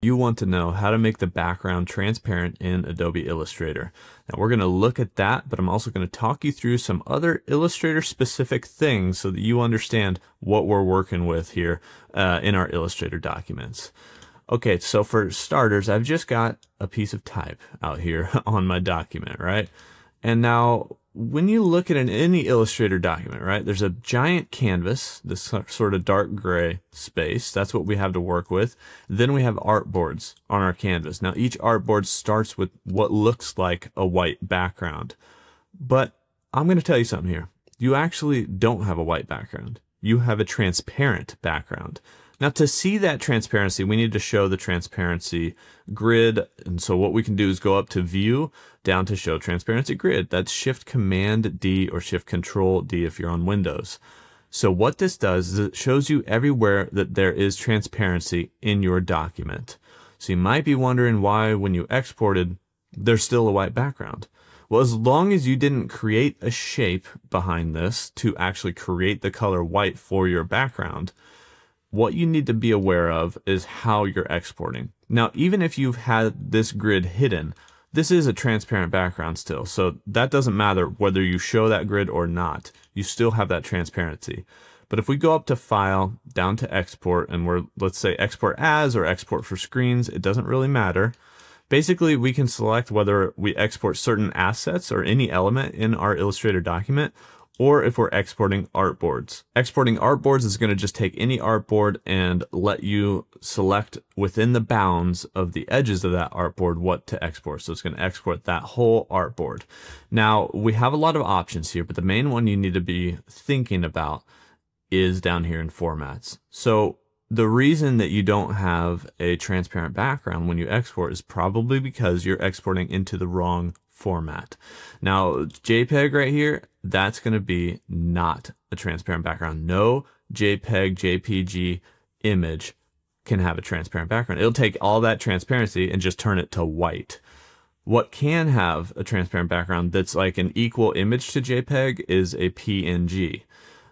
you want to know how to make the background transparent in Adobe Illustrator. Now we're going to look at that, but I'm also going to talk you through some other Illustrator specific things so that you understand what we're working with here uh, in our Illustrator documents. Okay, so for starters, I've just got a piece of type out here on my document, right? And now when you look at an any Illustrator document, right, there's a giant canvas, this sort of dark gray space. That's what we have to work with. Then we have artboards on our canvas. Now each artboard starts with what looks like a white background. But I'm going to tell you something here. You actually don't have a white background. You have a transparent background. Now to see that transparency, we need to show the transparency grid. And so what we can do is go up to view down to show transparency grid. That's shift command D or shift control D if you're on Windows. So what this does is it shows you everywhere that there is transparency in your document. So you might be wondering why when you exported, there's still a white background. Well, as long as you didn't create a shape behind this to actually create the color white for your background, what you need to be aware of is how you're exporting. Now, even if you've had this grid hidden, this is a transparent background still, so that doesn't matter whether you show that grid or not. You still have that transparency. But if we go up to File, down to Export, and we're, let's say, Export As or Export for Screens, it doesn't really matter. Basically, we can select whether we export certain assets or any element in our Illustrator document, or if we're exporting artboards. Exporting artboards is going to just take any artboard and let you select within the bounds of the edges of that artboard what to export. So it's going to export that whole artboard. Now, we have a lot of options here, but the main one you need to be thinking about is down here in formats. So the reason that you don't have a transparent background when you export is probably because you're exporting into the wrong format. Now, JPEG right here, that's going to be not a transparent background. No JPEG, JPG image can have a transparent background. It'll take all that transparency and just turn it to white. What can have a transparent background that's like an equal image to JPEG is a PNG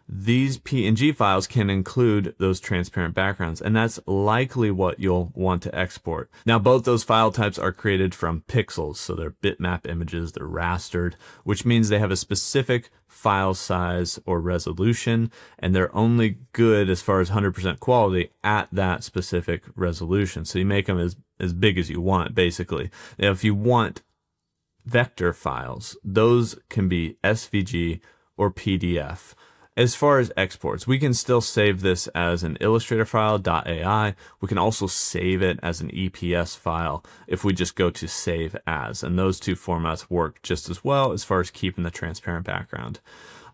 these PNG files can include those transparent backgrounds, and that's likely what you'll want to export. Now, both those file types are created from pixels, so they're bitmap images, they're rastered, which means they have a specific file size or resolution, and they're only good as far as 100% quality at that specific resolution. So you make them as, as big as you want, basically. Now, if you want vector files, those can be SVG or PDF. As far as exports, we can still save this as an Illustrator file .ai. We can also save it as an EPS file if we just go to save as, and those two formats work just as well as far as keeping the transparent background.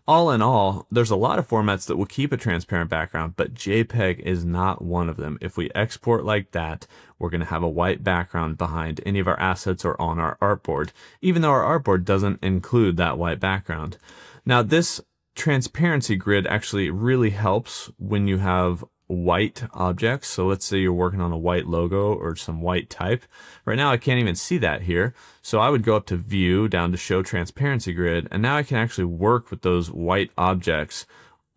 All in all, there's a lot of formats that will keep a transparent background, but JPEG is not one of them. If we export like that, we're going to have a white background behind any of our assets or on our artboard, even though our artboard doesn't include that white background. Now, this transparency grid actually really helps when you have white objects. So let's say you're working on a white logo or some white type. Right now I can't even see that here. So I would go up to view down to show transparency grid and now I can actually work with those white objects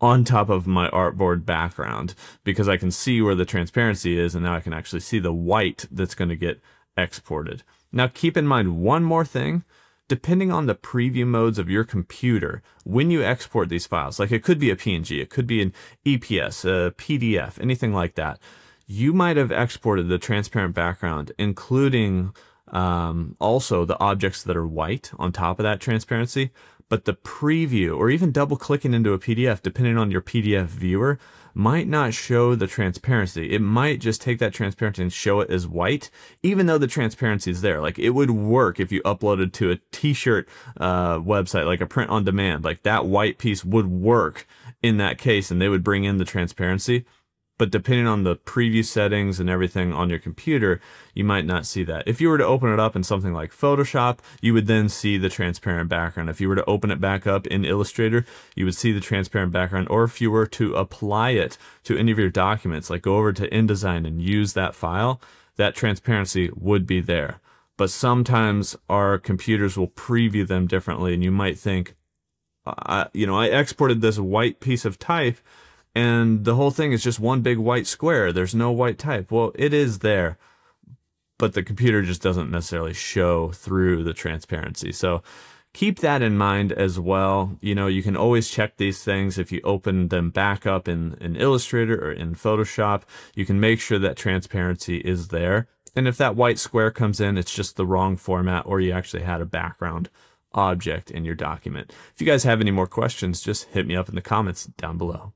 on top of my artboard background because I can see where the transparency is and now I can actually see the white that's going to get exported. Now keep in mind one more thing depending on the preview modes of your computer, when you export these files, like it could be a PNG, it could be an EPS, a PDF, anything like that, you might have exported the transparent background, including um, also the objects that are white on top of that transparency. But the preview, or even double clicking into a PDF, depending on your PDF viewer, might not show the transparency. It might just take that transparency and show it as white, even though the transparency is there. Like it would work if you uploaded to a t-shirt uh, website, like a print on demand. Like that white piece would work in that case, and they would bring in the transparency but depending on the preview settings and everything on your computer, you might not see that. If you were to open it up in something like Photoshop, you would then see the transparent background. If you were to open it back up in Illustrator, you would see the transparent background. Or if you were to apply it to any of your documents, like go over to InDesign and use that file, that transparency would be there. But sometimes our computers will preview them differently, and you might think, you know, I exported this white piece of type, and the whole thing is just one big white square. There's no white type. Well, it is there, but the computer just doesn't necessarily show through the transparency. So keep that in mind as well. You know, you can always check these things if you open them back up in, in Illustrator or in Photoshop. You can make sure that transparency is there. And if that white square comes in, it's just the wrong format or you actually had a background object in your document. If you guys have any more questions, just hit me up in the comments down below.